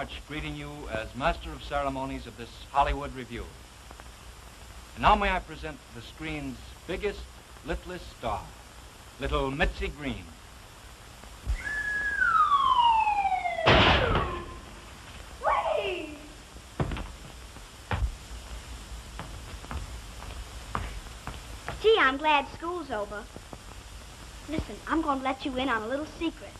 March greeting you as Master of Ceremonies of this Hollywood Review. And now may I present the screen's biggest, littlest star, little Mitzi Green. Gee, I'm glad school's over. Listen, I'm going to let you in on a little secret.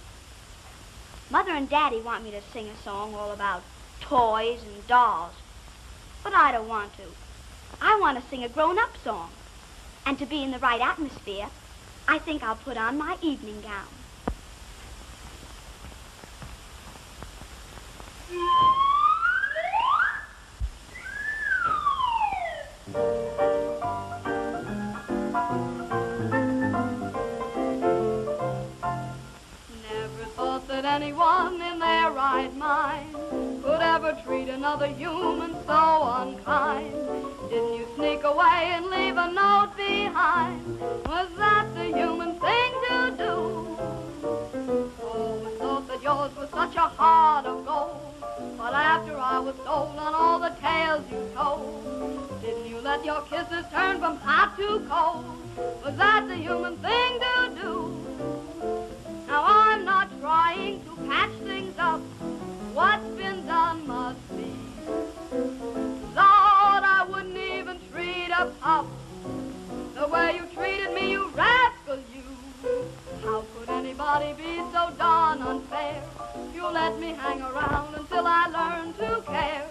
Mother and Daddy want me to sing a song all about toys and dolls. But I don't want to. I want to sing a grown-up song. And to be in the right atmosphere, I think I'll put on my evening gown. Never anyone in their right mind could ever treat another human so unkind. Didn't you sneak away and leave a note behind? Was that the human thing to do? Oh, I thought that yours was such a heart of gold. But after I was sold on all the tales you told, didn't you let your kisses turn from hot to cold? Was that the human thing to do? Now I'm not trying to patch things up. What's been done must be. Lord, I wouldn't even treat a pup the way you treated me, you rascal, you. How could anybody be so darn unfair? You let me hang around until I learned to care.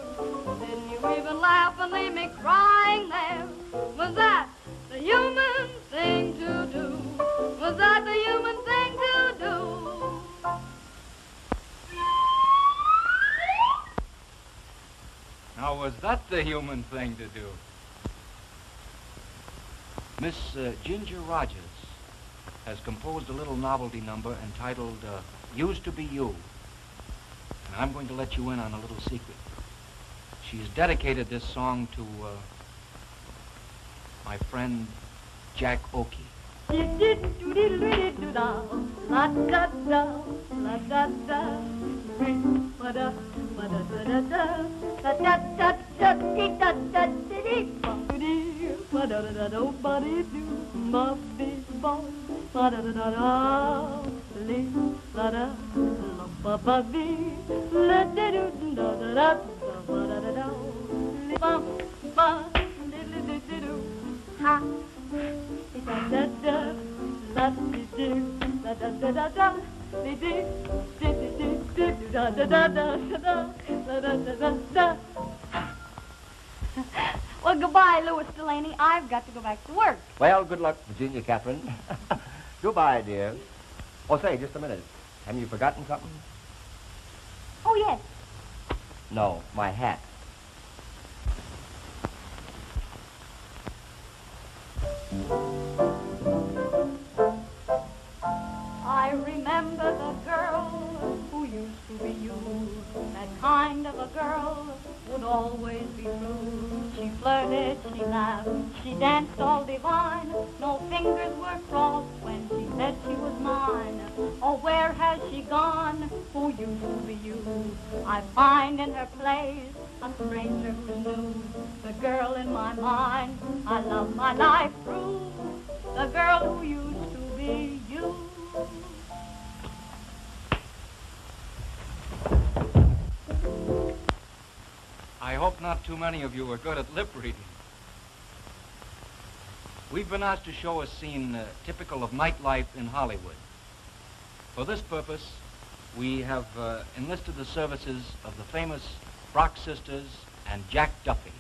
Didn't you even laugh and leave me crying there? Was that the human thing to do? Was that the human thing to do? Now, was that the human thing to do? Miss uh, Ginger Rogers has composed a little novelty number entitled uh, Used to Be You. And I'm going to let you in on a little secret. She's dedicated this song to uh, my friend Jack Oakie. Well, goodbye, Louis Delaney. I've got to go back to work. Well, good luck, Virginia Katherine. Goodbye, dear. Oh, say, just a minute. Haven't you forgotten something? Oh, yes. No, my hat. I remember the girl to you. That kind of a girl would always be true. She flirted, she laughed, she danced all divine. No fingers were crossed when she said she was mine. Oh, where has she gone? Who used to be you? I find in her place a stranger who's new. The girl in my mind, I love my life through. The girl who used to be you. I hope not too many of you are good at lip reading. We've been asked to show a scene uh, typical of nightlife in Hollywood. For this purpose, we have uh, enlisted the services of the famous Brox sisters and Jack Duffy.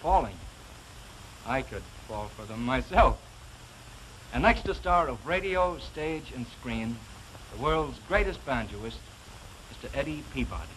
Falling. I could fall for them myself. And next to star of radio, stage, and screen, the world's greatest banjoist, Mr. Eddie Peabody.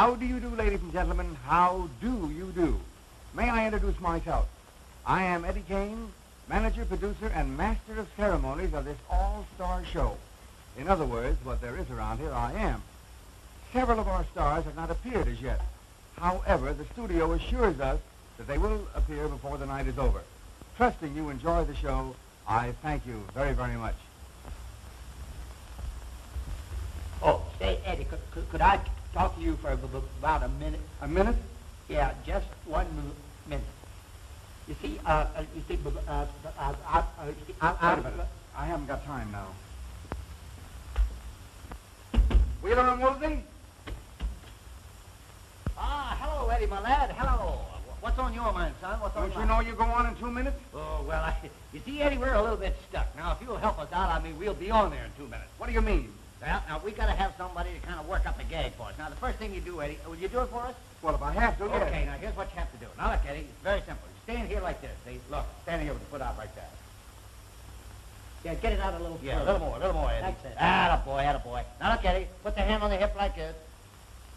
How do you do, ladies and gentlemen? How do you do? May I introduce myself? I am Eddie Kane, manager, producer, and master of ceremonies of this all-star show. In other words, what there is around here, I am. Several of our stars have not appeared as yet. However, the studio assures us that they will appear before the night is over. Trusting you enjoy the show, I thank you very, very much. Oh, say, Eddie, could, could, could I talk to you for ab- ab- about a minute? A minute? Yeah, just one minute. You see, uh, uh, you see, uh, uh, uh, uh, see, I, I, Wait a minute. I haven't got time now. Wheeler and Woolsey? Ah, hello, Eddie, my lad. Hello. What's on your mind, son? What's on Don't you know you go on in two minutes? Oh, well, I, you see, Eddie, we're a little bit stuck. Now, if you'll help us out, I mean, we'll be on there in two minutes. What do you mean? Well, now, we got to have somebody to kind of work up a gag for us. Now, the first thing you do, Eddie, will you do it for us? Well, if I have to, yes. Okay, now, here's what you have to do. Now, look, Eddie, it's very simple. You stand here like this, see? Look, stand here with the foot out like that. Yeah, get it out a little Yeah, a little more, a little more, Eddie. That's it. Atta boy, atta boy. Now, look, Eddie, put the hand on the hip like this.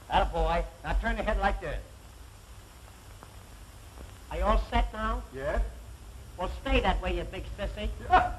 Atta boy. Now, turn the head like this. Are you all set now? Yes? Well, stay that way, you big sissy. Are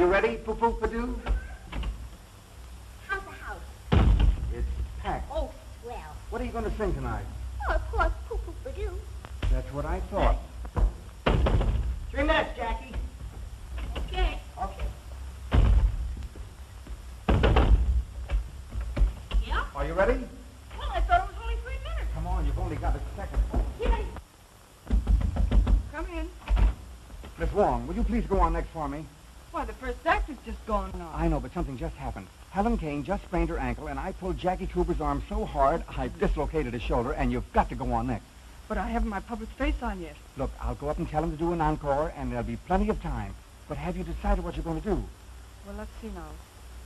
you ready, poo-poo-pa-doo? How's the house? It's packed. Oh, swell. What are you going to sing tonight? Oh, of course, poo-poo for you. That's what I thought. Three minutes, Jackie. Okay. Okay. Yeah? Are you ready? Well, I thought it was only three minutes. Come on, you've only got a second. Here. Come in. Miss Wong, will you please go on next for me? the first act has just gone on. I know, but something just happened. Helen Kane just sprained her ankle, and I pulled Jackie Cooper's arm so hard I dislocated his shoulder, and you've got to go on next. But I haven't my public's face on yet. Look, I'll go up and tell him to do an encore, and there'll be plenty of time. But have you decided what you're going to do? Well, let's see now.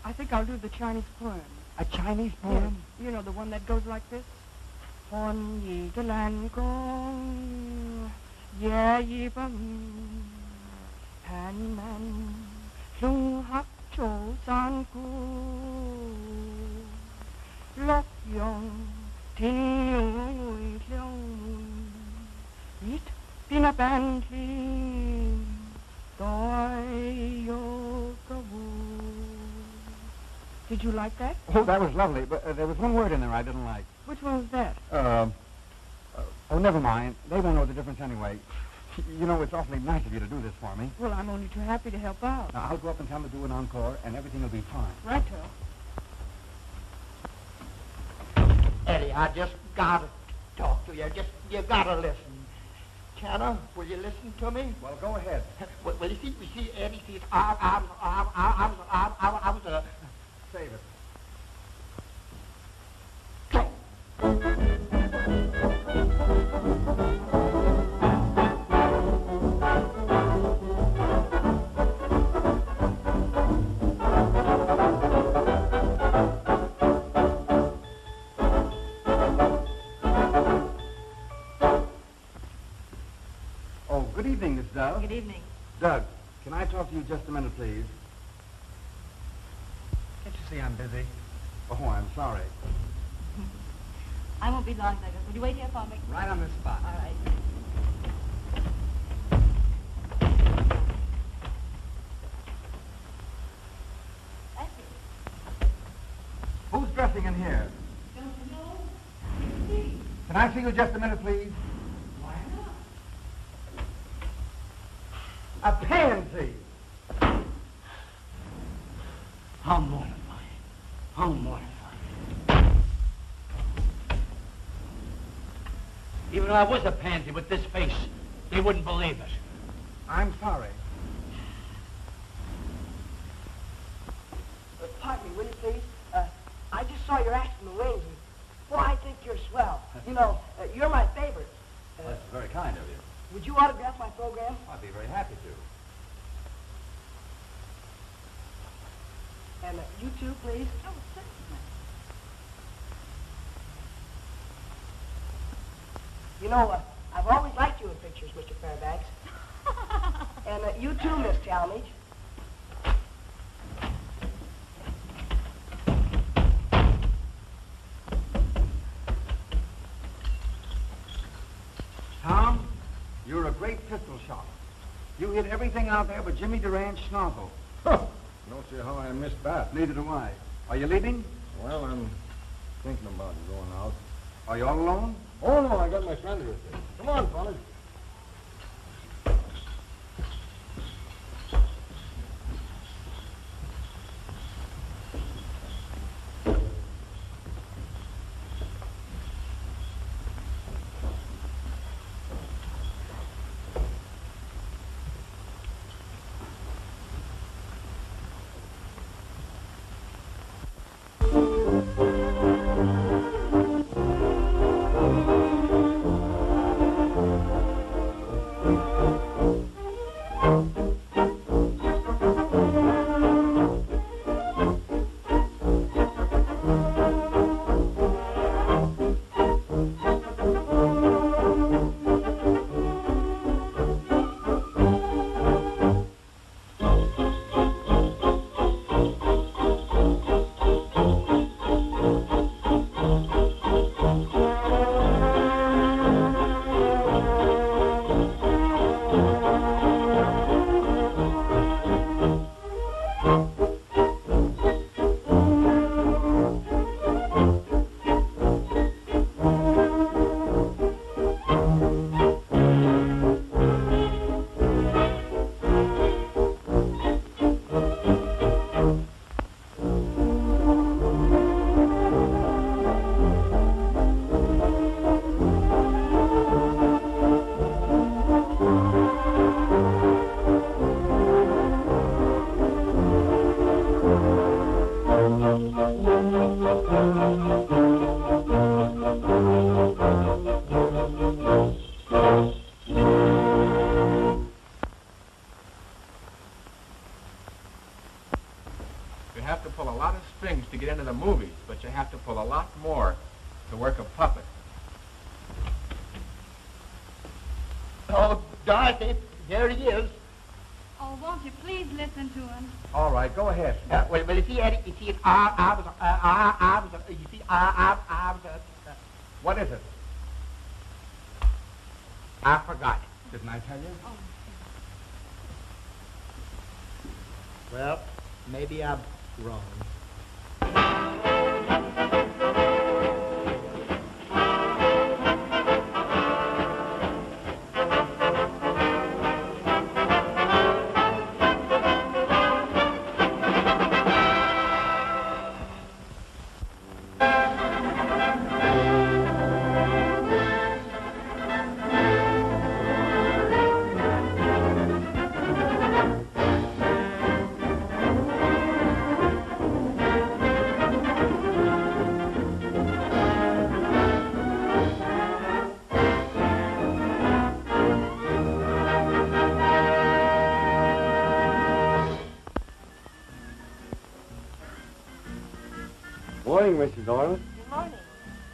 I think I'll do the Chinese poem. A Chinese poem? Yes. You know, the one that goes like this. Hon yi de lan gong, ye yi bum, pan man. 松合做山谷，洛阳天会相门，热边一班天，待有个湖。Did you like that? Oh, that was lovely, but uh, there was one word in there I didn't like. Which one was that? Uh, uh, oh, never mind. They won't know the difference anyway. You know, it's awfully nice of you to do this for me. Well, I'm only too happy to help out. Now, I'll go up and tell them to do an encore, and everything will be fine. Right, Eddie, I just gotta talk to you. Just you gotta listen. Tanner, will you listen to me? Well, go ahead. Well, well you see, you see, Eddie, see, I, I, I, I, I, I, I, I was a. Uh, Save it. Oh, evening, Good evening. Doug, can I talk to you just a minute, please? Can't you see I'm busy? Oh, I'm sorry. I won't be long, Douglas. Will you wait here for me? Right on the spot. All right. Thank you. Who's dressing in here? Don't know. Can I see you just a minute, please? Why not? A pansy. I'm mortified. I'm mortified. Even if I was a pansy with this face, they wouldn't believe it. I'm sorry. pardon me, will you please? Uh, I just saw your act in the wings, boy, I think you're swell. You know, uh, you're my favorite. Uh, That's very kind of you. would you autograph my program? I'd be very happy to. And uh, you too, please. Oh, certainly. You know, uh, I've always liked you in pictures, Mr. Fairbanks. and uh, you too, Miss Talmadge. Tom, you're a great pistol shot. You hit everything out there but Jimmy Durante's snorkel. Don't see how I missed that. Neither do I. Are you leaving? Well, I'm thinking about going out. Are you all alone? Oh, no, I got my friend with me. Come on, fellas. Mrs. Arlen. Good morning.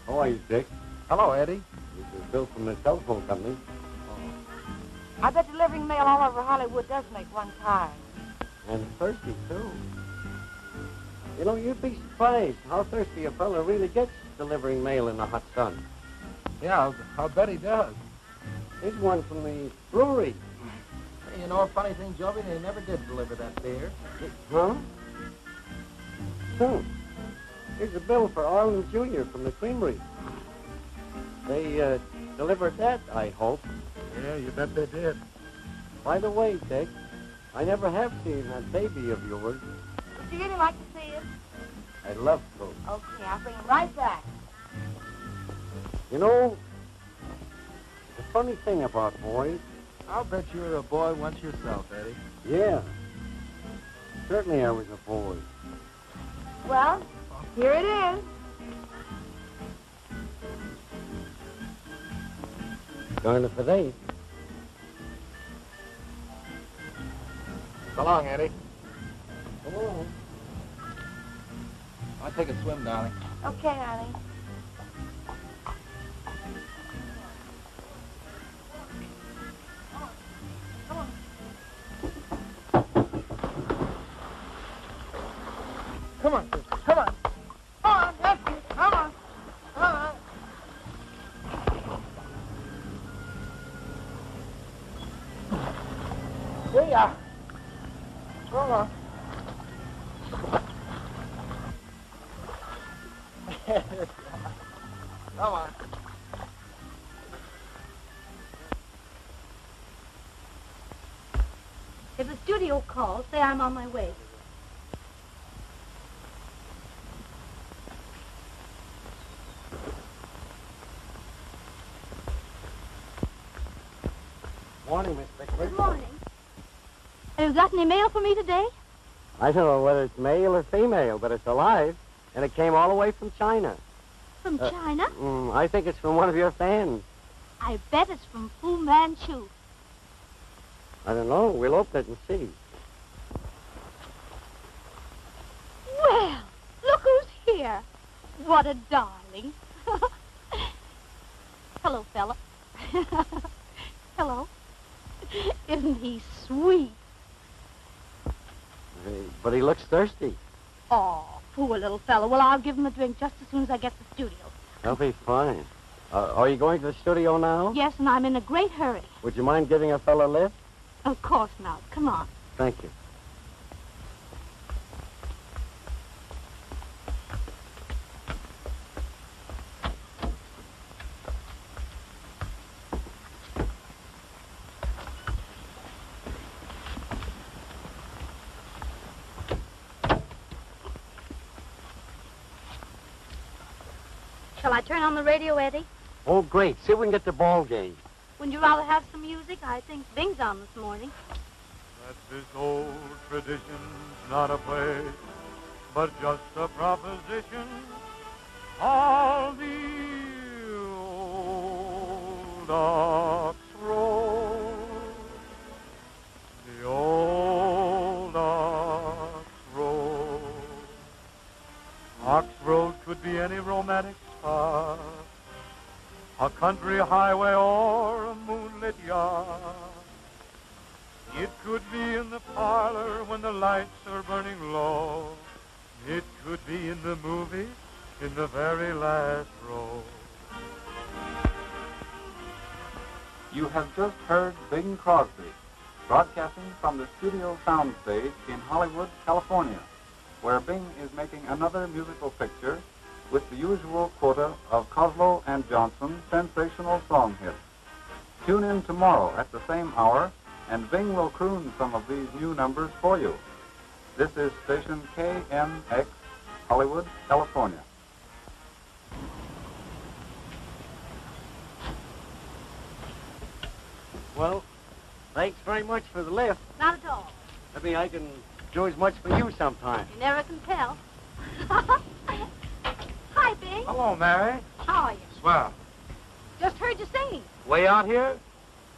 How are you, Dick? Hello, Eddie. This is Bill from the telephone company. Oh. I bet delivering mail all over Hollywood does make one tired. And thirsty, too. You know, you'd be surprised how thirsty a fella really gets delivering mail in the hot sun. Yeah, I'll bet he does. Here's one from the brewery. You know, a funny thing, Joby, they never did deliver that beer. Huh? So, here's a bill for Arlen Jr. from the creamery. They, uh, delivered that, I hope. Yeah, you bet they did. By the way, Dick, I never have seen that baby of yours. Would you really like to see it? I'd love to. Okay, I'll bring him right back. You know, the funny thing about boys, I'll bet you were a boy once yourself, Eddie. yeah. Certainly I was a boy. Well, here it is. Going to for these. So long, Eddie. Come on. I'll take a swim, darling. Okay, honey. Come on, sister. Come on. Studio say I'm on my way. Morning, Miss Bixby. Good morning. Have you got any mail for me today? I don't know whether it's male or female, but it's alive. And it came all the way from China. From Uh, China? Mm, I think it's from one of your fans. I bet it's from Fu Manchu. I don't know. We'll open it and see. Well, look who's here. What a darling. Hello, fella. Hello. Isn't he sweet? Uh, But he looks thirsty. Oh, poor little fellow. Well, I'll give him a drink just as soon as I get to the studio. That'll be fine. Uh, are you going to the studio now? Yes, and I'm in a great hurry. Would you mind giving a fellow a lift? Of course not. Come on. Thank you. Shall I turn on the radio, Eddie? Oh, great. See if we can get the ball game. Wouldn't you rather have some music? I think Bing's on this morning. That this old tradition's not a play, but just a proposition. All the old country highway or a moonlit yacht. It could be in the parlor when the lights are burning low. It could be in the movie in the very last row. You have just heard Bing Crosby, broadcasting from the studio soundstage in Hollywood, California, where Bing is making another musical picture with the usual quota of Coslow and Johnston sensational song hits. Tune in tomorrow at the same hour, and Bing will croon some of these new numbers for you. This is station KMX, Hollywood, California. Well, thanks very much for the lift. Not at all. I mean, I can do as much for you sometime. You never can tell. Hello, Mary. How are you? Swell. Just heard you singing. Way out here?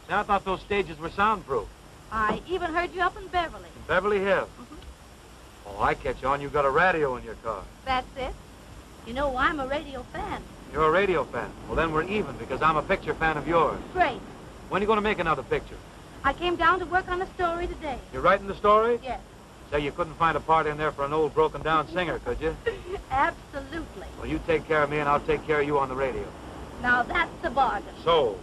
See, I thought those stages were soundproof. I even heard you up in Beverly. Beverly Hills. Mm-hmm. Oh, I catch on. You got a radio in your car. That's it. You know, I'm a radio fan. You're a radio fan. Well, then we're even because I'm a picture fan of yours. Great. When are you going to make another picture? I came down to work on a story today. You're writing the story? Yes. Say, you couldn't find a part in there for an old broken down singer, could you? Absolutely. Well, you take care of me and I'll take care of you on the radio. Now that's a bargain. So,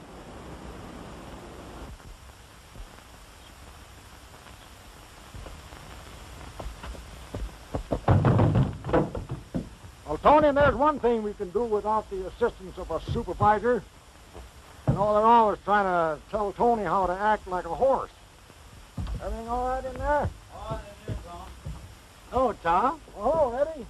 Well, Tony, there's one thing we can do without the assistance of a supervisor. You know, they're always trying to tell Tony how to act like a horse. Everything all right in there? Oh, Tom. Oh, Eddie.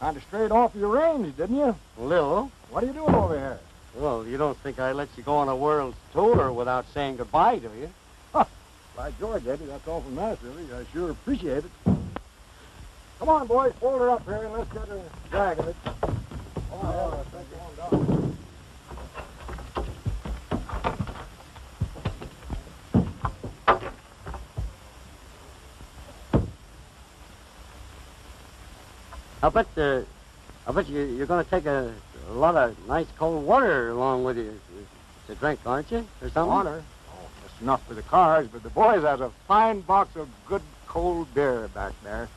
Kind of strayed off your range, didn't you? Lil. What are you doing over here? Well, you don't think I let you go on a world tour without saying goodbye, do you? By George, Eddie, that's awful nice, really. I sure appreciate it. Come on, boys, fold her up here and let's get her dragging it. Oh, yeah, let's take it on down. I bet, uh, I bet you, you're going to take a, a lot of nice cold water along with you to drink, aren't you? Or something? Water? Oh, that's enough for the cars, but the boys has a fine box of good cold beer back there.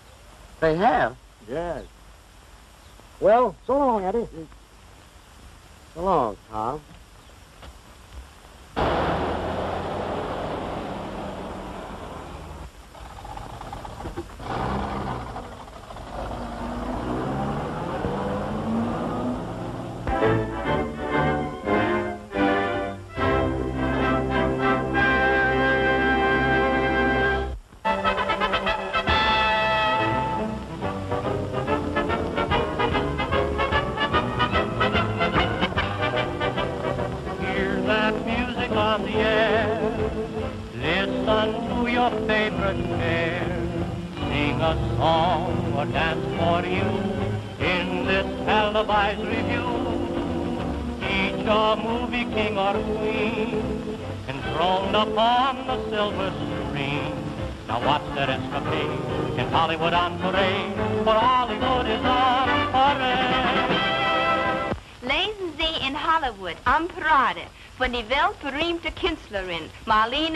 They have? Yes. Well, so long, Eddie. So long, Tom.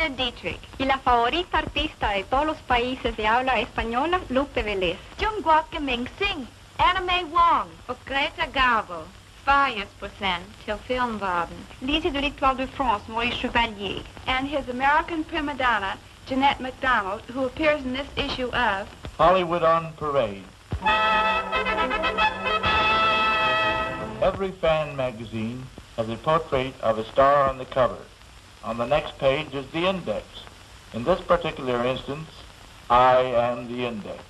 Marlene Dietrich y la favorita artista de todos los países de habla española, Lupe Vélez. Jung Guakaming Sing, Anna May Wong und Greta Garbo. 2% till Filmwagen. Lise de l'Étoile de France, Maurice Chevalier. And his American prima donna, Jeanette MacDonald, who appears in this issue of Hollywood on Parade. Every fan magazine has a portrait of a star on the cover. On the next page is the index. In this particular instance, I am the index.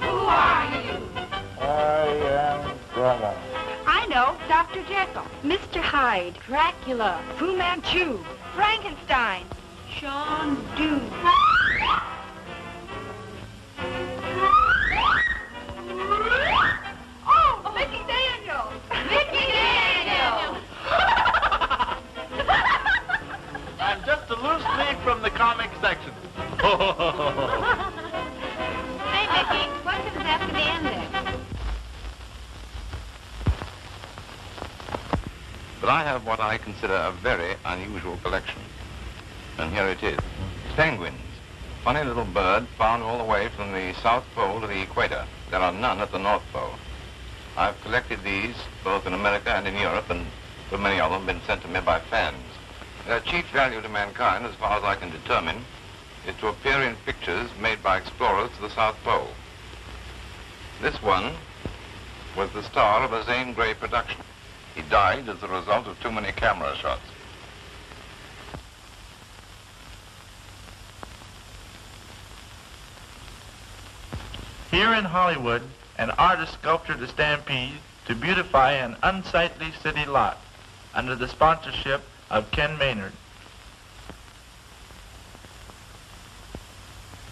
Who are you? I am Grandma. I know, Dr. Jekyll, Mr. Hyde, Dracula, Fu Manchu, Frankenstein, Sean Doon. From the section. Hey, Mickey, what comes after the index? But I have what I consider a very unusual collection. And here it is. Penguins. Funny little bird found all the way from the South Pole to the equator. There are none at the North Pole. I've collected these both in America and in Europe, and so many of them have been sent to me by fans. Their chief value to mankind, as far as I can determine, is to appear in pictures made by explorers to the South Pole. This one was the star of a Zane Grey production. He died as a result of too many camera shots. Here in Hollywood, an artist sculptured a stampede to beautify an unsightly city lot under the sponsorship of Ken Maynard.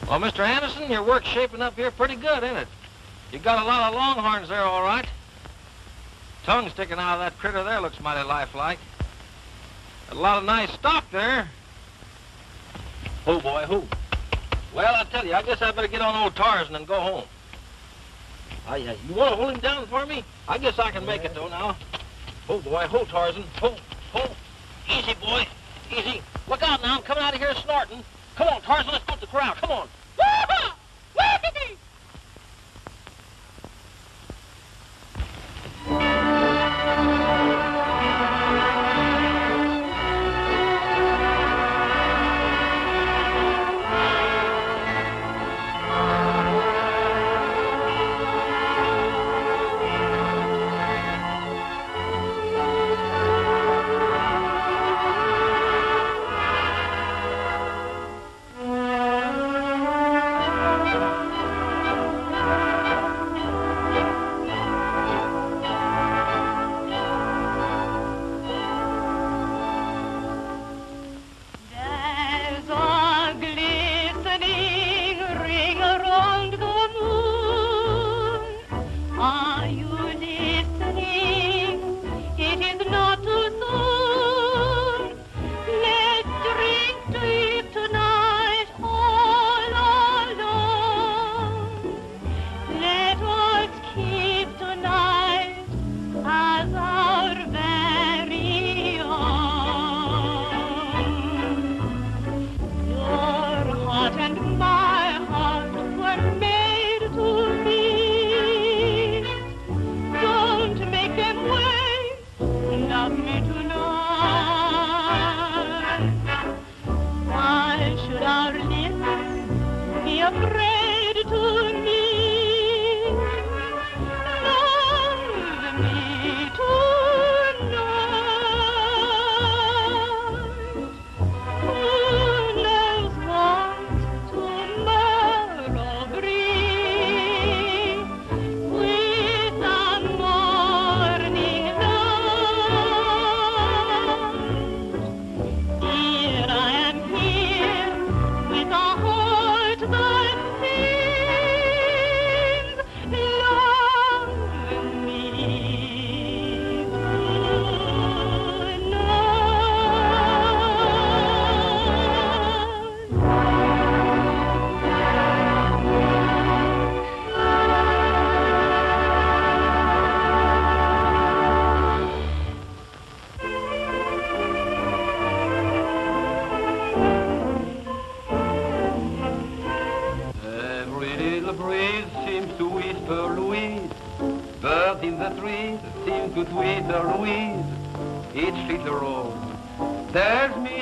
Well, Mr. Anderson, your work's shaping up here pretty good, ain't it? You got a lot of longhorns there, all right. Tongue sticking out of that critter there looks mighty lifelike. Got a lot of nice stock there. Who, boy, who? Well, I tell you, I guess I better get on old Tarzan and go home. Oh, uh, yeah. You want to hold him down for me? I guess I can make it, though, now. Oh, boy, hold Tarzan. Hold, hold. Easy, boy. Easy. Look out now. I'm coming out of here snorting. Come on, Tarzan, let's go to the corral. Come on.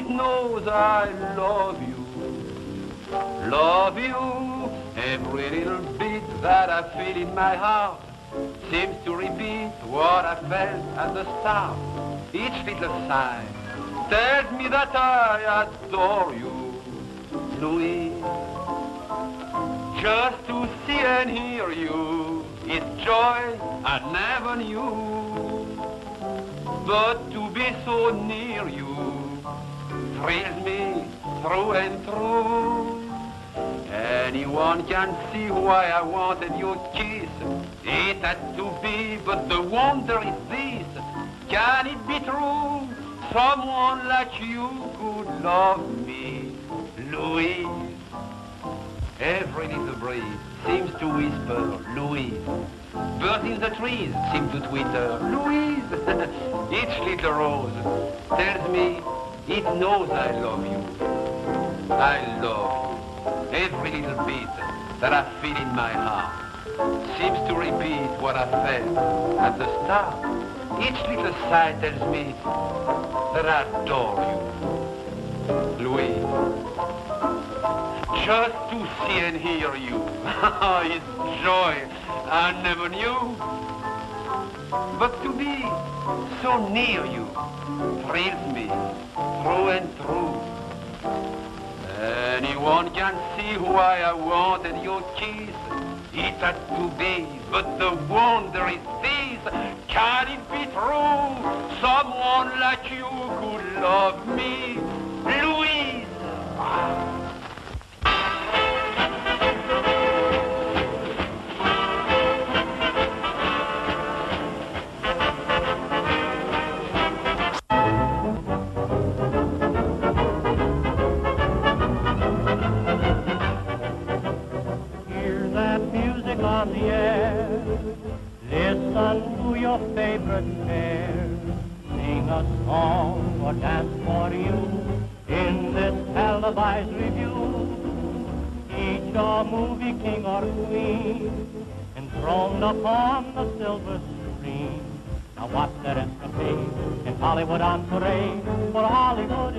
It knows I love you. Love you. Every little beat that I feel in my heart seems to repeat what I felt at the start. Each little sigh tells me that I adore you, Louise. Just to see and hear you is joy I never knew. But to be so near you thrills me through and through. Anyone can see why I wanted your kiss. It had to be, but the wonder is this. Can it be true? Someone like you could love me, Louise. Every little breeze seems to whisper, Louise. Birds in the trees seem to twitter, Louise. Each little rose tells me it knows I love you. I love you. Every little beat that I feel in my heart seems to repeat what I felt at the start. Each little sigh tells me that I adore you, Louise. Just to see and hear you. Oh, it's joy I never knew. But to be so near you thrills me through and through. Anyone can see why I wanted your kiss. It had to be, but the wonder is this. Can it be true? Someone like you could love me, Louise. Listen to your favorite pair. Sing a song or dance for you in this televised review. Each a movie king or queen enthroned upon the silver screen. Now watch their escapade in Hollywood on parade, for Hollywood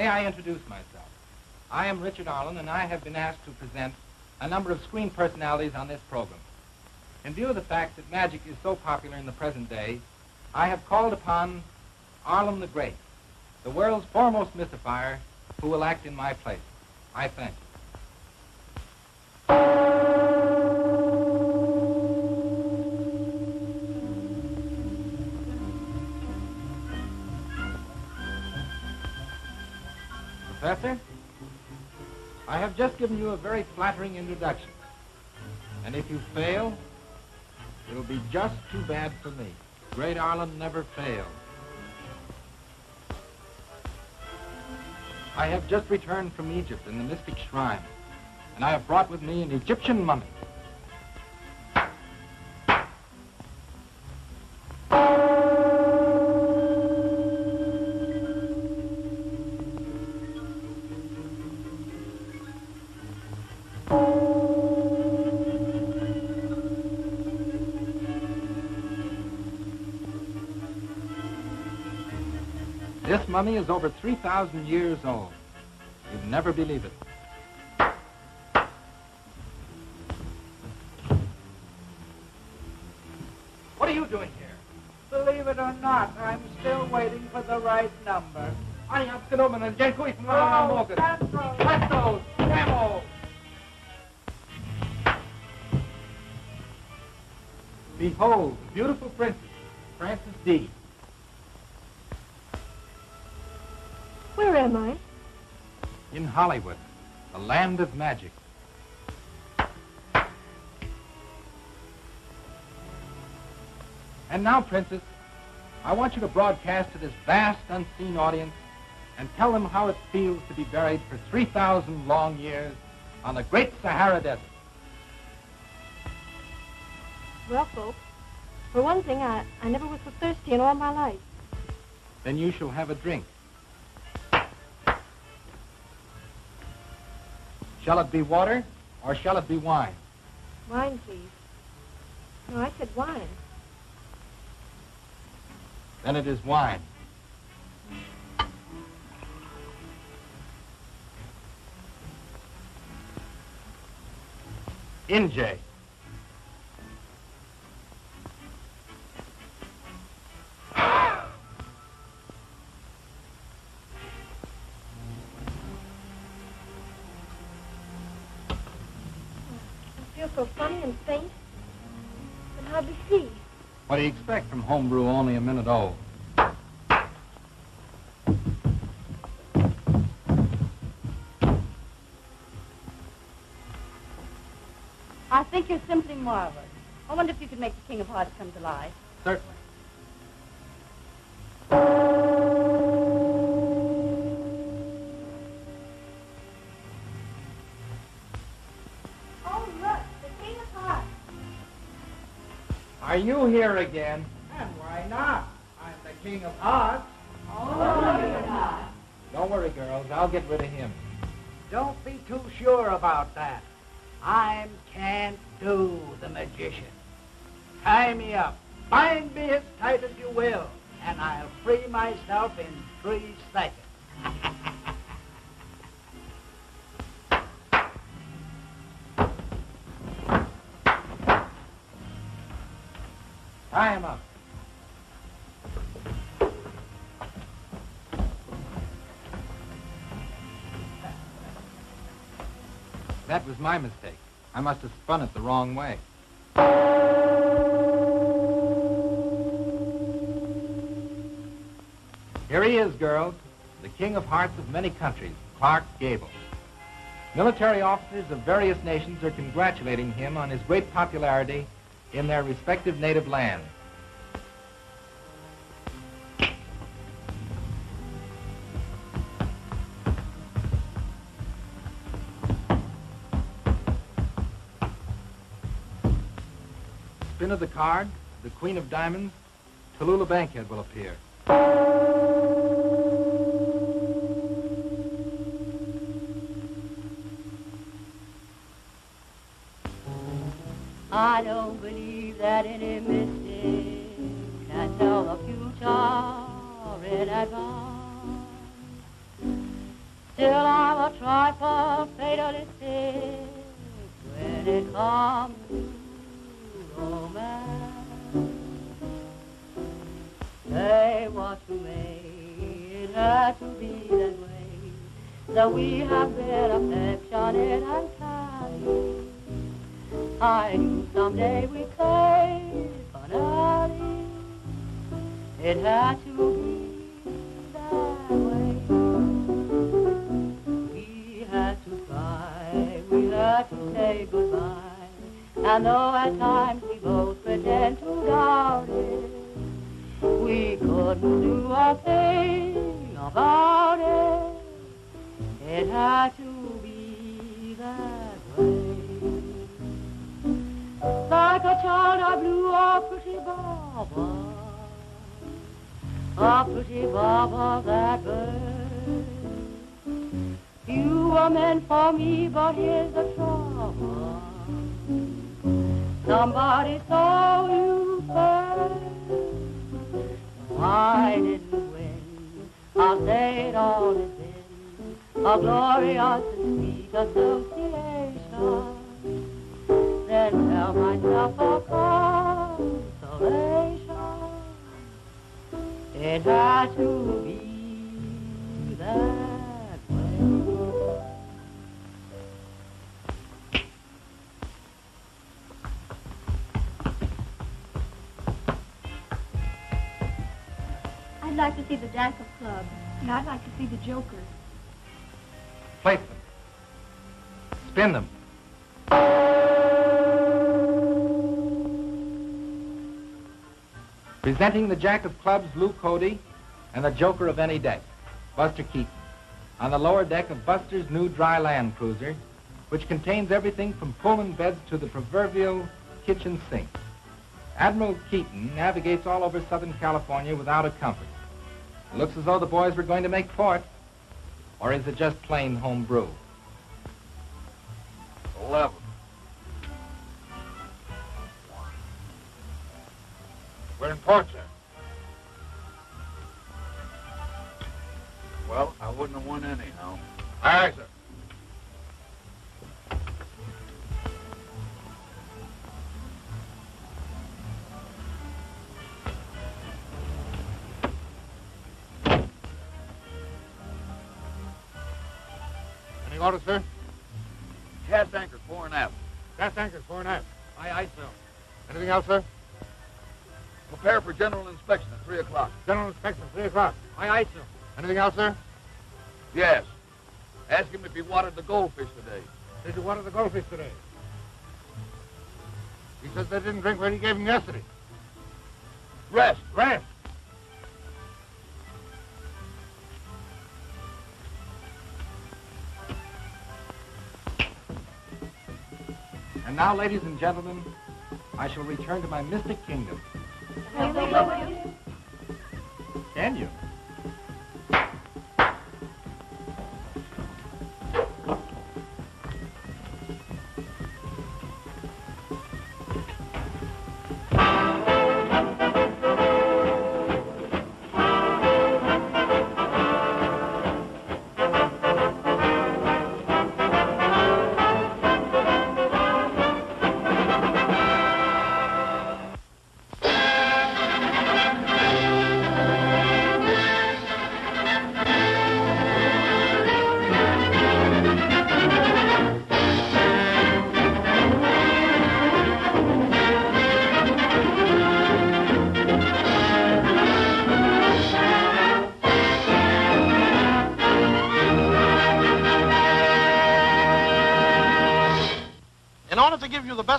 may I introduce myself? I am Richard Arlen, and I have been asked to present a number of screen personalities on this program. In view of the fact that magic is so popular in the present day, I have called upon Arlen the Great, the world's foremost mystifier, who will act in my place. I thank you. I have just given you a very flattering introduction. And if you fail, it'll be just too bad for me. Great Arlen never fails. I have just returned from Egypt in the mystic shrine, and I have brought with me an Egyptian mummy. Mummy is over 3,000 years old. You'd never believe it. What are you doing here? Believe it or not, I'm still waiting for the right number. Ani abgenommen en dziękuję mu na mogę. Presto, demo. Behold, the beautiful princess, Frances Dee Hollywood, the land of magic. And now, Princess, I want you to broadcast to this vast, unseen audience and tell them how it feels to be buried for 3,000 long years on the great Sahara Desert. Well, folks, for one thing, I, I never was so thirsty in all my life. Then you shall have a drink. Shall it be water or shall it be wine? Wine, please. No, I said wine. Then it is wine. Injay. What do you expect from homebrew only a minute old? I think you're simply marvelous. I wonder if you could make the King of Hearts come to life. Certainly. You here again? And why not? I'm the king of hearts. Don't worry, girls. I'll get rid of him. Don't be too sure about that. I'm Can't Do, the magician. Tie me up. Bind me as tight as you will, and I'll free myself in three seconds. Was my mistake. I must have spun it the wrong way. Here he is, girls, the king of hearts of many countries, Clark Gable. Military officers of various nations are congratulating him on his great popularity in their respective native lands. Of the card, the Queen of Diamonds, Tallulah Bankhead will appear. I don't believe that any mystic can tell the future in advance. Still, I'm a trifle fatalistic when it comes romance. What you may, it had to be that way. That we have been affectionate and kind. I knew someday we'd say finale. It had to be that way. We had to cry, we had to say goodbye. And though at times we both pretend to doubt it, we couldn't do a thing about it. It had to be that way. Like a child I blew a pretty baba, a pretty baba that bird. You were meant for me, but here's the trouble. Somebody saw you first. I didn't win. I'll say it all has been a glorious and sweet association. Then tell myself for consolation. It had to be that like to see the Jack of Clubs. And I'd like to see the Joker. Place them. Spin them. Presenting the Jack of Clubs, Lew Cody, and the Joker of any deck, Buster Keaton, on the lower deck of Buster's new dry land cruiser, which contains everything from Pullman beds to the proverbial kitchen sink. Admiral Keaton navigates all over Southern California without a compass. Looks as though the boys were going to make port. Or is it just plain home brew? Eleven. We're in port, sir. Well, I wouldn't have won anyhow. Aye, aye, sir. Orders, sir? Cast anchor, four and aft. Gas anchor, four and aft. Aye, aye, sir. Anything else, sir? Prepare for general inspection at three o'clock. General inspection, at three o'clock. Aye, aye, sir. Anything else, sir? Yes. Ask him if he watered the goldfish today. Did you water the goldfish today? He said they didn't drink what he gave them yesterday. Rest. Rest. Now, ladies and gentlemen, I shall return to my mystic kingdom. Can you?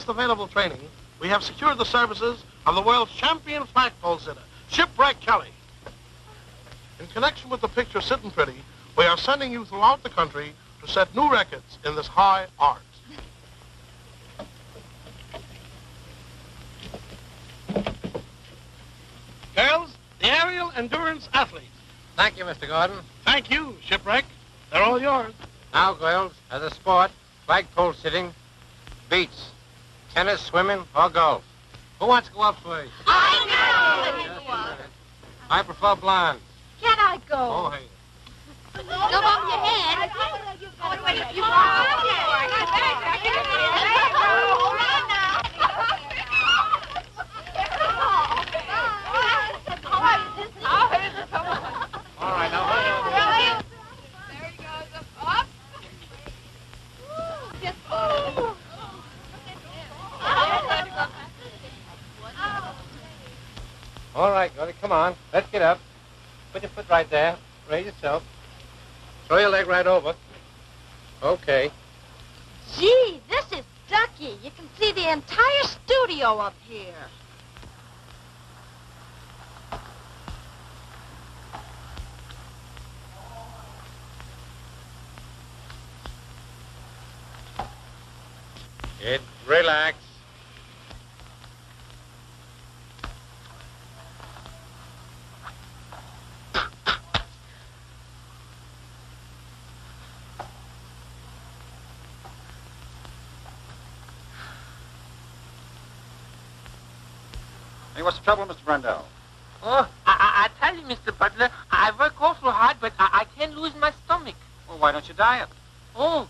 Best available training, we have secured the services of the world's champion flagpole sitter, Shipwreck Kelly. In connection with the picture Sitting Pretty, we are sending you throughout the country to set new records in this high art. Girls, the aerial endurance athletes. Thank you, Mr. Gordon. Thank you, Shipwreck. They're all yours. Now, girls, as a sport, flagpole sitting beats tennis, swimming, or golf. Who wants to go up first? I know. I prefer blonde. Can I go? Oh, hey. Go bump your head. You oh, All right, now hold on. All right, Gordy, come on. Let's get up. Put your foot right there. Raise yourself. Throw your leg right over. Okay. Gee, this is ducky. You can see the entire studio up here. Kid, relax. Hey, what's the trouble, Mr. Brendel? Oh, I, I, I tell you, Mr. Butler, I work awful hard your diet? Oh,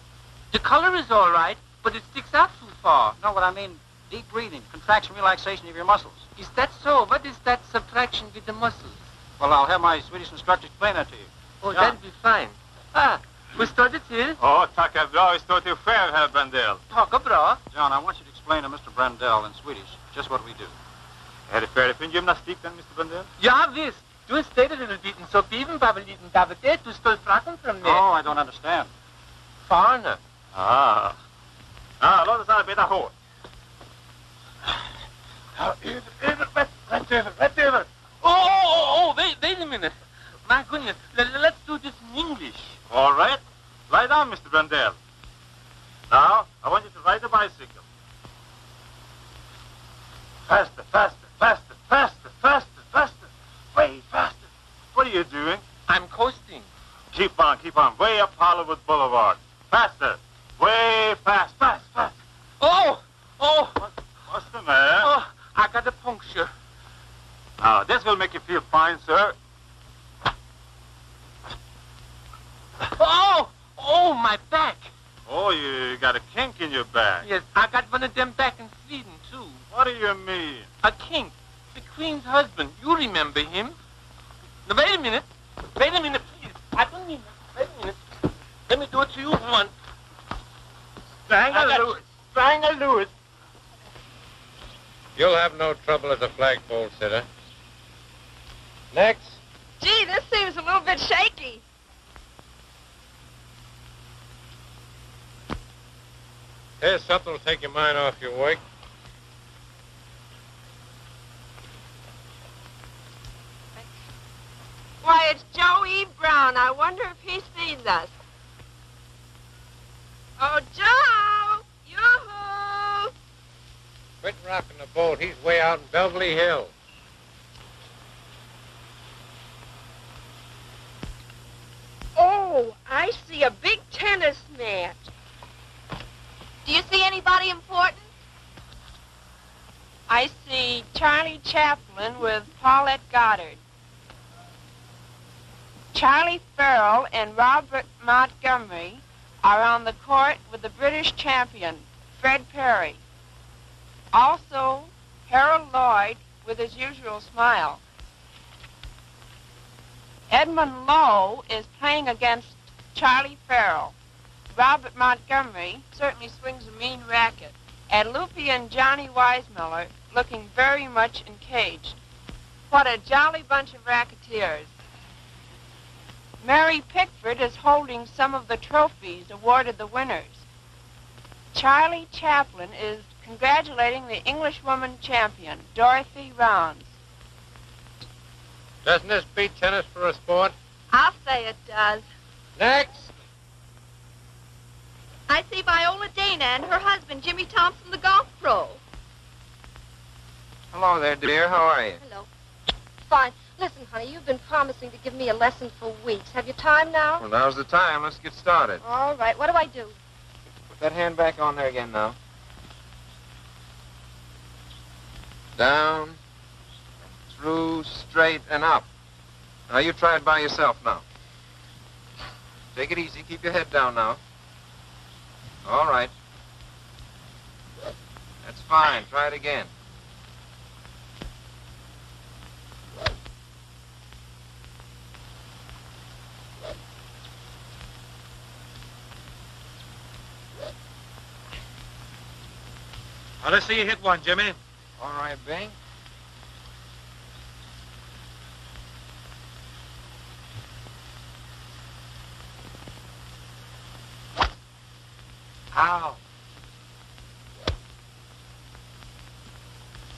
the color is all right, but it sticks out too far. No, what I mean, deep breathing, contraction, relaxation of your muscles. Is that so? What is that subtraction with the muscles? Well, I'll have my Swedish instructor explain that to you. Oh, John. that'd be fine. Ah, hur står det till? Åh, tackar bra. Det står till själv, herr Brendel. Tacka bra. John, I want you to explain to Mr. Brendel in Swedish just what we do. Färdigt för en gymnastik then, Mr. Brendel? Ja, visst. Du a little bit and so even Babel liten Babel du frakom från mig. Oh, I don't understand. Farne. Ah. Ah, låt oss arbeta hårt. Ja, över, över, rätt, rätt över, rätt över. Oh, oh, oh, oh, wait, wait a minute. My goodness, let, let's do this in English. All right. Lie down, Mr. Brendel. Now, I want you to ride the bicycle. Faster, faster, faster, faster, faster, faster. Way faster. What are you doing? I'm coasting. Keep on, keep on. Way up Hollywood Boulevard. Faster. Way fast, fast, fast. Oh, oh, What's the matter? oh, I got a puncture. Now, this will make you feel fine, sir. Oh, oh, my back. Oh, you got a kink in your back. Yes, I got one of them back in Sweden, too. What do you mean? A king. The queen's husband. You remember him. Now, wait a minute. Wait a minute, please. I don't mean that. Wait a minute. Let me do it to you one. I got Strangle you. Strangler Lewis. You'll have no trouble at the flagpole sitter. Next. Gee, this seems a little bit shaky. Here's something to take your mind off your work. Why, it's Joe E. Brown. I wonder if he sees us. Oh, Joe! Yoo-hoo! Quit rocking the boat. He's way out in Beverly Hills. Oh, I see a big tennis match. Do you see anybody important? I see Charlie Chaplin with Paulette Goddard. Charlie Farrell and Robert Montgomery are on the court with the British champion, Fred Perry. Also, Harold Lloyd with his usual smile. Edmund Lowe is playing against Charlie Farrell. Robert Montgomery certainly swings a mean racket. And Lupe and Johnny Weissmuller looking very much engaged. What a jolly bunch of racketeers. Mary Pickford is holding some of the trophies awarded the winners. Charlie Chaplin is congratulating the Englishwoman champion, Dorothy Rounds. Doesn't this beat tennis for a sport? I'll say it does. Next. I see Viola Dana and her husband, Jimmy Thompson, the golf pro. Hello there, dear. How are you? Hello. Fine. Listen, honey, you've been promising to give me a lesson for weeks. Have you time now? Well, now's the time. Let's get started. All right. What do I do? Put that hand back on there again now. Down, through, straight, and up. Now, you try it by yourself now. Take it easy. Keep your head down now. All right. That's fine. Try it again. Now, let's see you hit one, Jimmy. All right, Bing. Ow.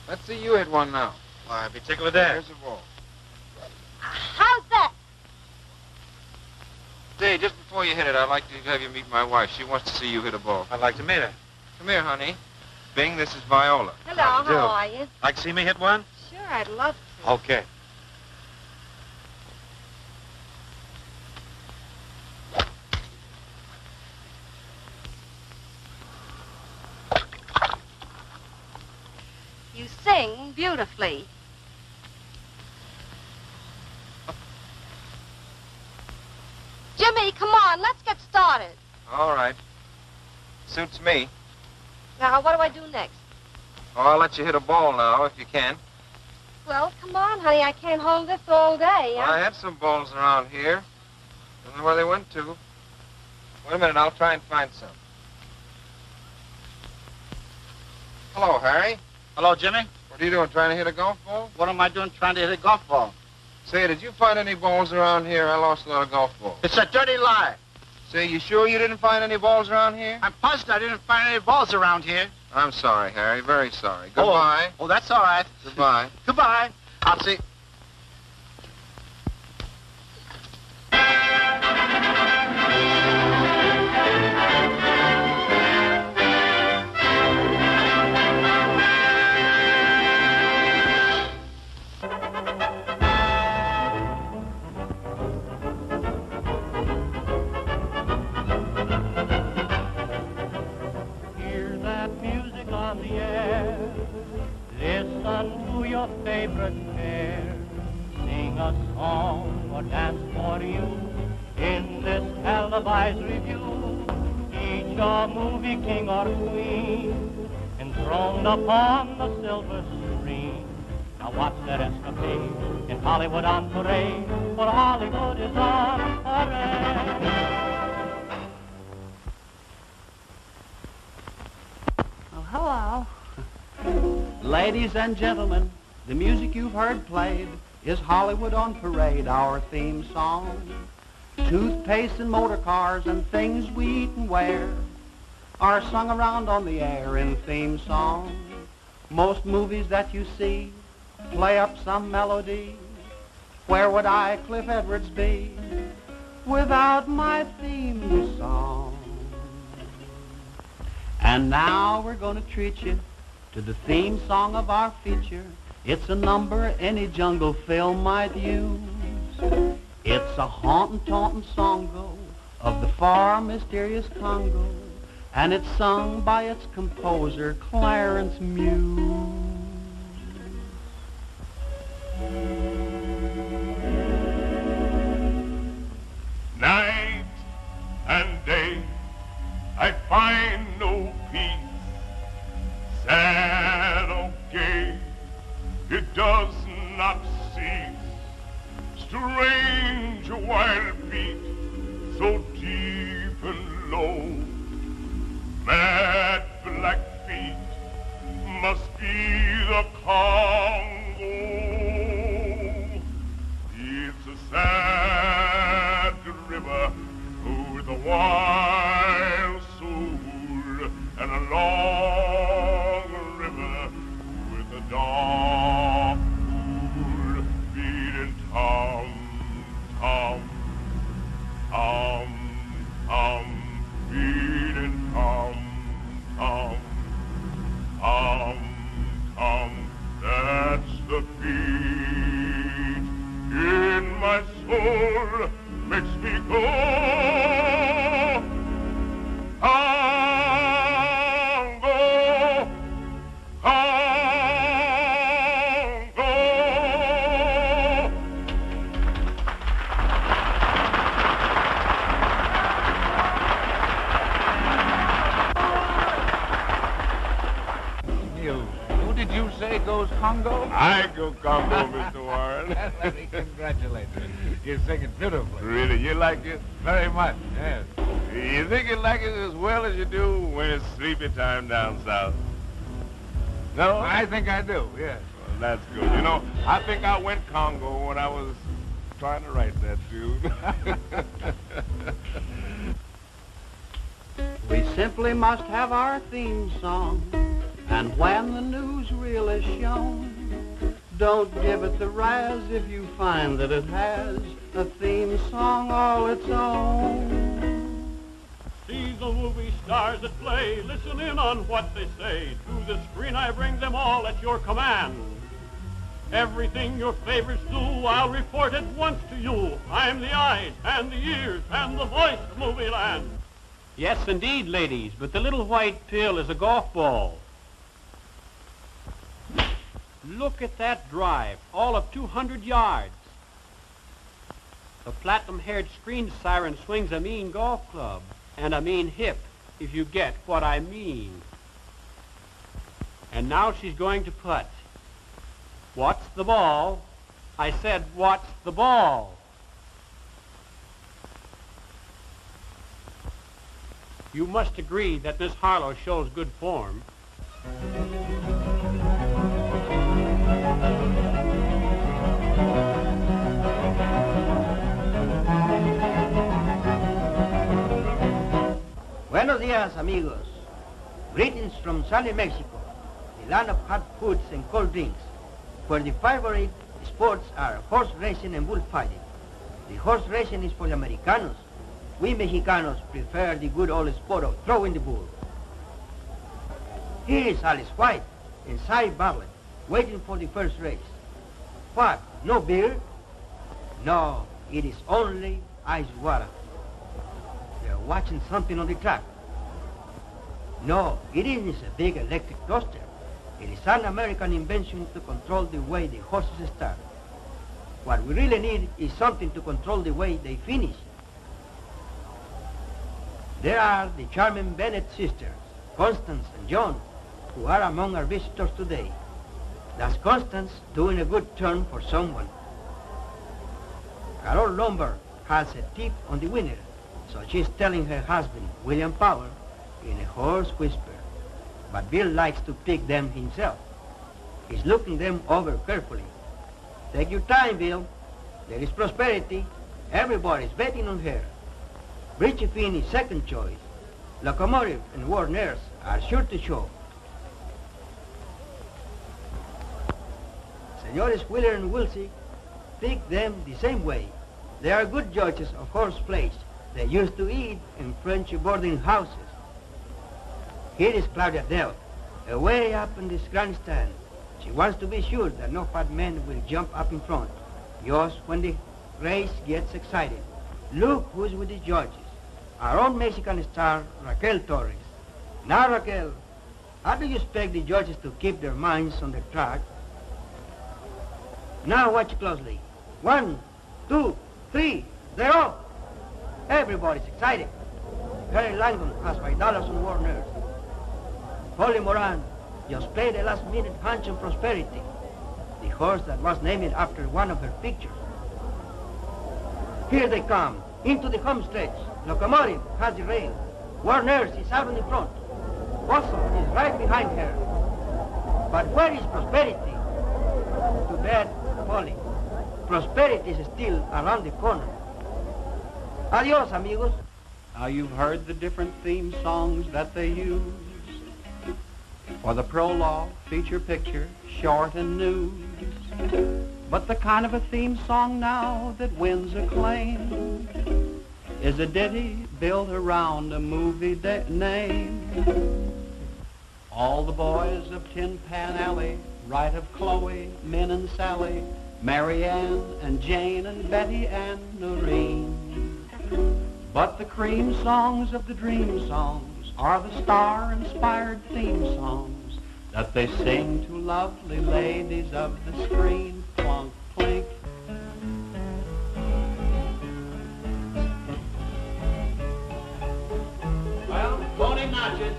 Let's see you hit one now. Why, be tickled to death. Here's the ball. How's that? Say, just before you hit it, I'd like to have you meet my wife. She wants to see you hit a ball. I'd like to meet her. Come here, honey. Bing, this is Viola. Hello, How do you do? how are you? Like to see me hit one? Sure, I'd love to. Okay. You sing beautifully. Jimmy, come on, let's get started. All right. Suits me. Now, what do I do next? Oh, I'll let you hit a ball now, if you can. Well, come on, honey, I can't hold this all day. Well, I had some balls around here. I don't know where they went to. Wait a minute, I'll try and find some. Hello, Harry. Hello, Jimmy. What are you doing, trying to hit a golf ball? What am I doing trying to hit a golf ball? Say, did you find any balls around here? I lost a lot of golf balls. It's a dirty lie. Say, you sure you didn't find any balls around here? I'm positive I didn't find any balls around here. I'm sorry, Harry. Very sorry. Oh. Goodbye. Oh, oh that's all right. Goodbye. Goodbye. I'll see. That music on the air. Listen to your favorite pair. Sing a song or dance for you in this televised review. Each a movie king or queen enthroned upon the silver screen. Now watch that escapade in Hollywood on parade, for Hollywood is on parade. Ladies and gentlemen, the music you've heard played is Hollywood on Parade, our theme song. Toothpaste and motor cars and things we eat and wear are sung around on the air in theme song. Most movies that you see play up some melody. Where would I, Cliff Edwards, be without my theme song? And now we're going to treat you to the theme song of our feature. It's a number any jungle film might use. It's a haunting, tauntin' songo of the far mysterious Congo, and it's sung by its composer, Clarence Muse. Night and day, I find. Sad or gay, it does not cease. Strange wild beat, so deep and low. Mad black feet must be the Congo. It's a sad river with a wild soul and a long tom, tom, beating tom, tom, tom, tom. That's the beat in my soul makes me go. I go Congo, Mr. Warren. Let me congratulate you. You're singing beautifully. Really, you like it? Very much, yes. You think you like it as well as you do when it's sleepy time down south? No? I think I do, yes. Well, that's good. You know, I think I went Congo when I was trying to write that tune. We simply must have our theme song. And when the newsreel is shown, don't give it the raz if you find that it has a theme song all its own. See the movie stars that play. Listen in on what they say. To the screen I bring them all at your command. Everything your favorites do, I'll report at once to you. I'm the eyes and the ears and the voice of movie land. Yes, indeed, ladies, but the little white pill is a golf ball. Look at that drive, all of 200 yards. The platinum-haired screen siren swings a mean golf club and a mean hip, if you get what I mean. And now she's going to putt. What's the ball? I said, what's the ball? You must agree that Miss Harlow shows good form. Buenos dias, amigos. Greetings from sunny Mexico, the land of hot foods and cold drinks, where the favorite sports are horse racing and bullfighting. The horse racing is for the Americanos. We Mexicanos prefer the good old sport of throwing the bull. Here is Alice White and Sy Bartlett waiting for the first race. What? No beer? No, it is only ice water. They're watching something on the track. No, it isn't a big electric toaster. It is an American invention to control the way the horses start. What we really need is something to control the way they finish. There are the charming Bennett sisters, Constance and Joan, who are among our visitors today. That's Constance doing a good turn for someone. Carole Lombard has a tip on the winner, so she's telling her husband, William Powell, in a hoarse whisper. But Bill likes to pick them himself. He's looking them over carefully. Take your time, Bill. There is prosperity. Everybody's betting on her. Richie Finn is second choice. Locomotive and Warners are sure to show. Senores Wheeler and Woolsey pick them the same way. They are good judges of horse plays. They used to eat in French boarding houses. Here is Claudia Dell, away up in this grandstand. She wants to be sure that no fat man will jump up in front, just when the race gets excited. Look who's with the judges. Our own Mexican star, Raquel Torres. Now, Raquel, how do you expect the judges to keep their minds on the track? Now watch closely. One, two, three, they're off. Everybody's excited. Harry Langdon has five dollars on Warner's. Polly Moran just played a last-minute hunch on Prosperity, the horse that was named after one of her pictures. Here they come, into the home stretch. Locomotive has the rail. Warner's is out in the front. Watson is right behind her. But where is Prosperity? Too bad, Prosperity is still around the corner. Adios, amigos. Now you've heard the different theme songs that they use. For the prologue, feature picture, short and nude. But the kind of a theme song now that wins acclaim is a ditty built around a movie name. All the boys of Tin Pan Alley write of Chloe, Min and Sally, Mary Ann and Jane and Betty and Noreen. But the cream songs of the dream songs are the star-inspired theme songs that they sing to lovely ladies of the screen. Plunk, plink. Well, Tony Notches.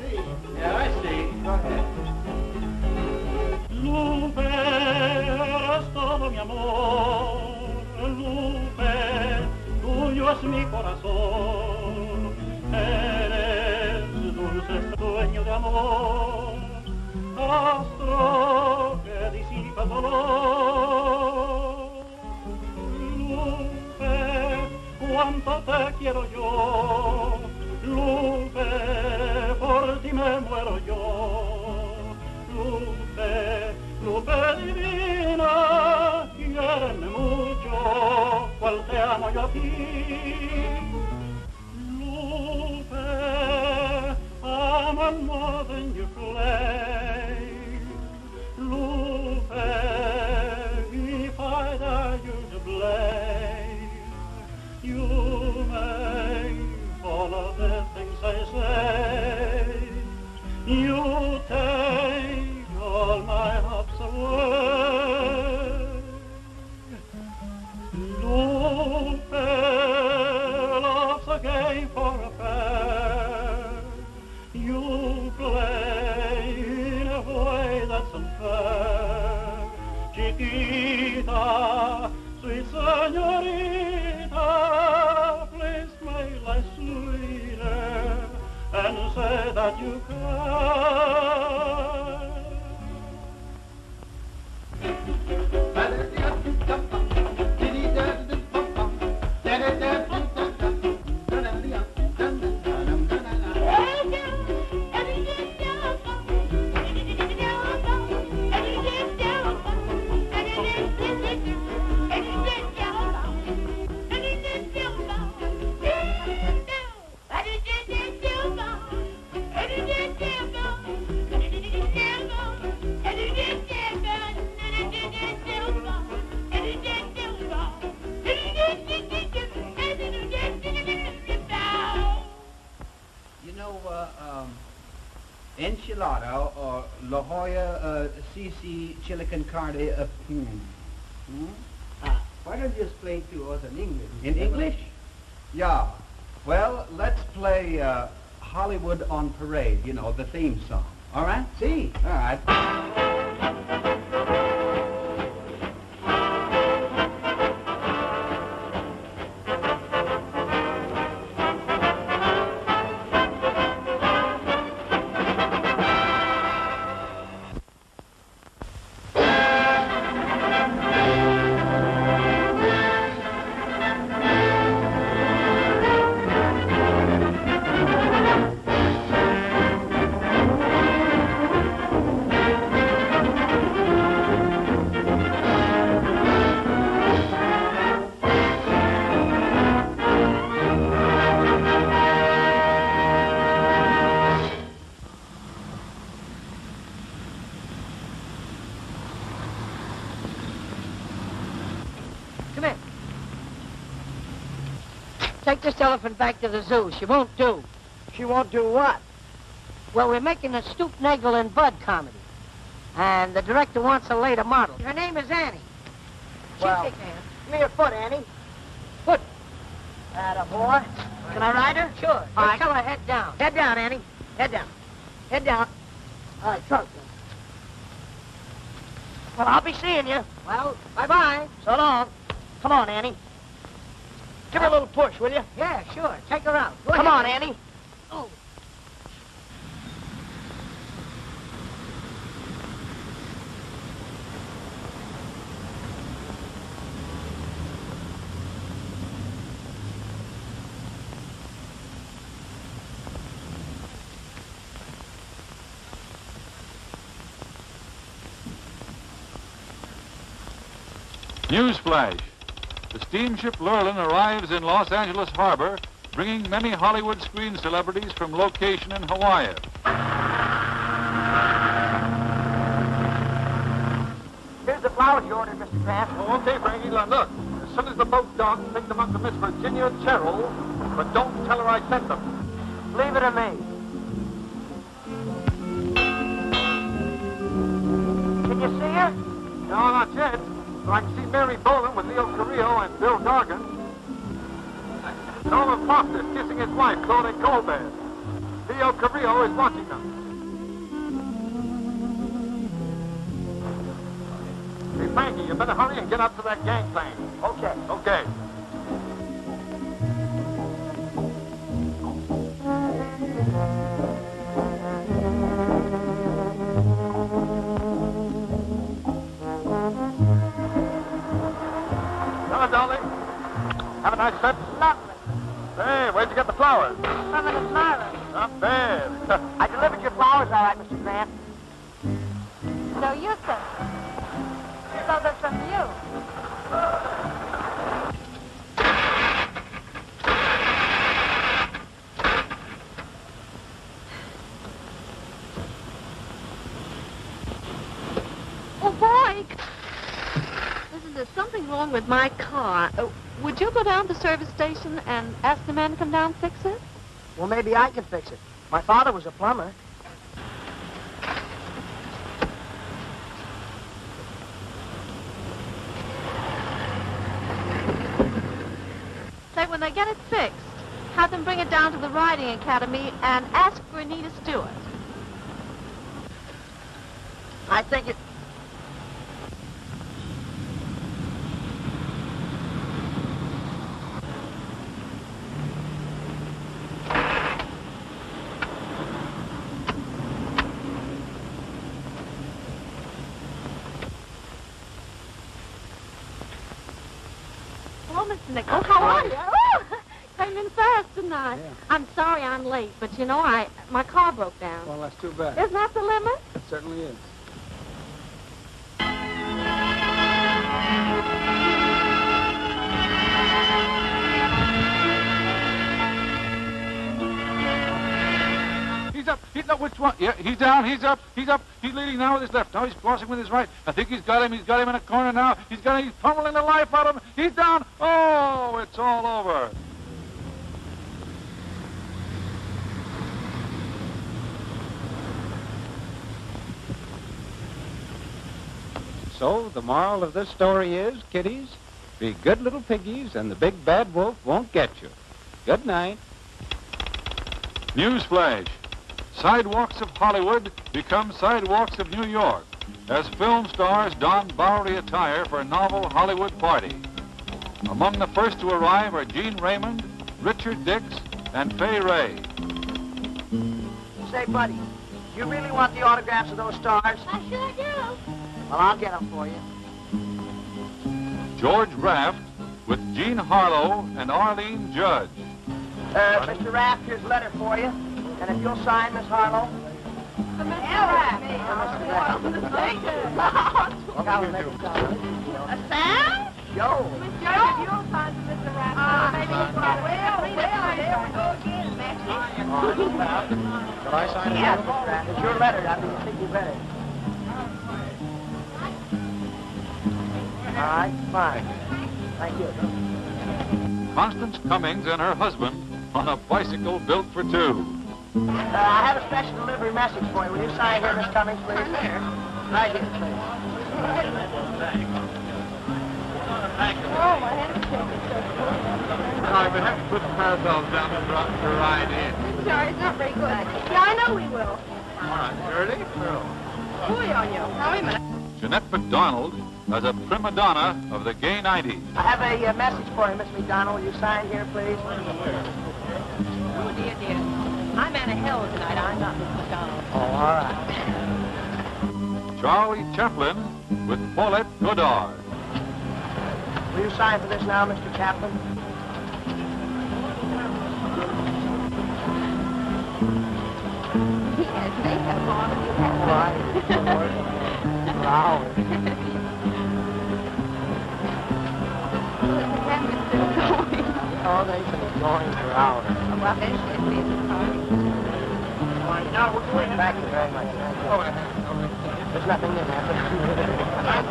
See. Yeah, I see. Go ahead. Amor. Lupe, tuyo es mi corazón. Eres dulce dueño de amor. Astro que disipa dolor. Lupe, cuánto te quiero yo. Lupe, por ti me muero yo. Lupe, Lupe divina, quiéreme mucho, cual te amo yo a ti. Lupe, I'm more than you play. Lupe, if I die you to blame. You may follow the things I say. You take all my hopes away. Fellow's a game for a. You play in a way that's unfair. Chiquita, sweet senorita, please make life sweeter and say that you care. Enchilada or La Jolla uh, CC chili con carne. Uh, hmm. Hmm? Ah, why don't you explain to us in English? In English? Yeah. Well, let's play uh, Hollywood on Parade, you know, the theme song. All right? See? All right. This elephant back to the zoo. She won't do. She won't do what? Well, we're making a Stoopnagle and Budd comedy. And the director wants a later model. Her name is Annie. She'll Well, ass. Give me your foot, Annie. Foot. Atta boy. Can I ride her? Sure. All right. tell her head down. Head down, Annie. Head down. Head down. All right, trunk. Well, I'll be seeing you. Well, bye-bye. So long. Come on, Annie. Give her a little push, will you? Yeah, sure. Take her out. Go Come ahead, on, Annie. Oh. Newsflash. The steamship Lurline arrives in Los Angeles Harbor, bringing many Hollywood screen celebrities from location in Hawaii. Here's the flowers you ordered, Mr. Grant. Oh, okay, Frankie. Now, look, as soon as the boat docks, take them up to Miss Virginia Cherrill, but don't tell her I sent them. Leave it to me. Can you see her? No, not yet. But I can see Mary Boland with Leo Carrillo and Bill Gargan. Norman Foster kissing his wife, Claudette Colbert. Theo Carrillo is watching them. Hey, Frankie, you better hurry and get up to that gangplank. Okay. Okay. Nice trip. Lovely. Hey, where'd you get the flowers? From an admirer. Not bad. I delivered your flowers all right, Mr. Grant. So you sent them. So they're from you. Oh, boy! Listen, there's something wrong with my car. Uh, would you go down to the service station and ask the man to come down and fix it? Well, maybe I can fix it. My father was a plumber. Say, when they get it fixed, have them bring it down to the riding academy and ask for Anita Stewart. I think it... Hello, Mr. Nichols. How are you? Oh, came in fast tonight. I'm sorry I'm late, but you know, I my car broke down. Well, that's too bad. Isn't that the limit? It certainly is. He's up. He's up. Which one? Yeah, he's down. He's up. He's up. He's leading now with his left. Now he's crossing with his right. I think he's got him. He's got him in a corner now. He's got him. He's pummeling the life out of him. He's down. Oh, it's all over. So, the moral of this story is, kiddies, be good little piggies and the big bad wolf won't get you. Good night. Newsflash. Sidewalks of Hollywood become sidewalks of New York as film stars don Bowery attire for a novel Hollywood party. Among the first to arrive are Gene Raymond, Richard Dix, and Fay Wray. Say, buddy, you really want the autographs of those stars? I sure do. Well, I'll get them for you. George Raft with Jean Harlow and Arline Judge. Uh, Mr. Raft, here's a letter for you. And if you'll sign, Miss Harlow. Mr. Raft. A sound? Yo. Miss George, if you'll sign for Mr. Raft, maybe he's got well, well, there we go again, Shall I sign it? Yes, Mr. Raft. It's your letter. I think you think you better. Right, fine. Thank you. Constance Cummings and her husband on a bicycle built for two. Uh, I have a special delivery message for you. Will you sign here, Miss Cummings, please? Right here, please. Oh, my handkerchief is so I would have to put the parasols down to, ri- to ride in. Sorry, it's not very good. Yeah, I know we will. All right, Shirley. Boy on you. Now, wait a minute. Jeanette MacDonald as a prima donna of the gay 90s. I have a uh, message for you, Miss MacDonald. Will you sign here, please? Oh, dear, dear. I'm Anna Hill tonight. I'm not Miss MacDonald. Oh, all right. Charlie Chaplin with Paulette Goddard. Will you sign for this now, Mr. Chaplin? He has makeup on. Right. For going. Oh, they've been going for hours. Well, eventually it'll be at the party. No, we're going Thank you very much. Thank. There's nothing in there.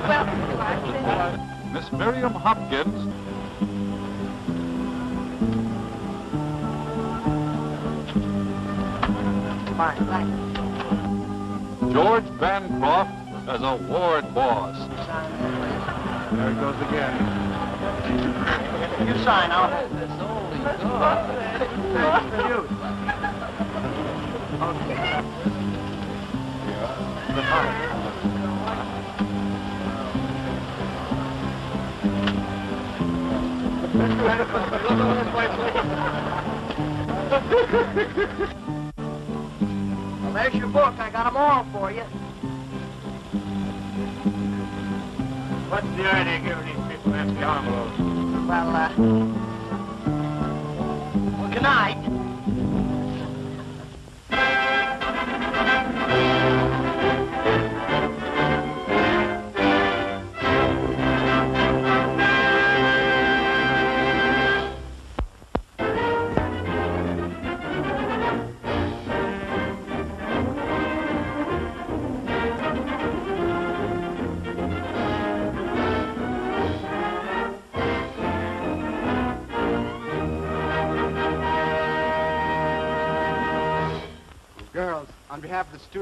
Welcome to our. Miss Miriam Hopkins Fine. George Bancroft as a ward boss. There it goes again. You sign, I'll hold this. Thanks for you. Okay. The fine. Well, there's your book. I got 'em all for you. What's the idea of giving these people empty envelopes? Well, uh... Well, good night.